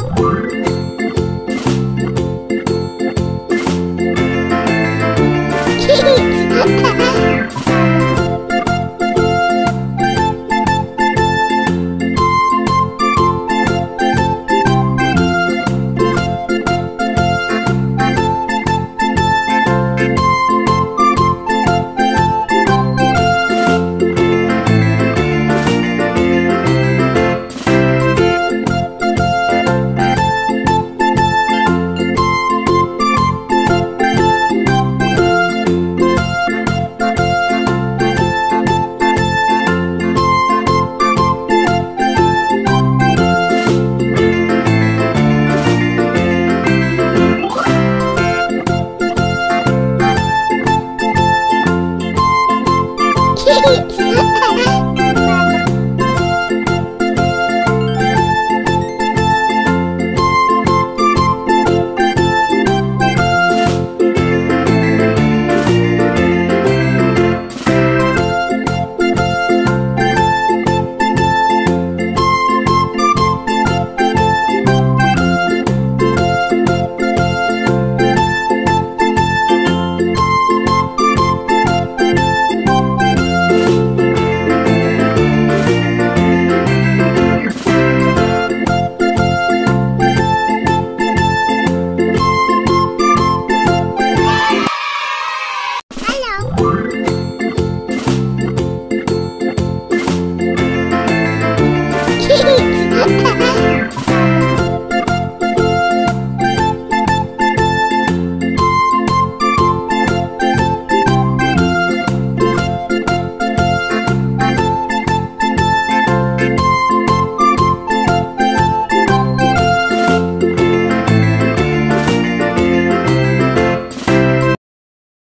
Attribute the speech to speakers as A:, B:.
A: 我。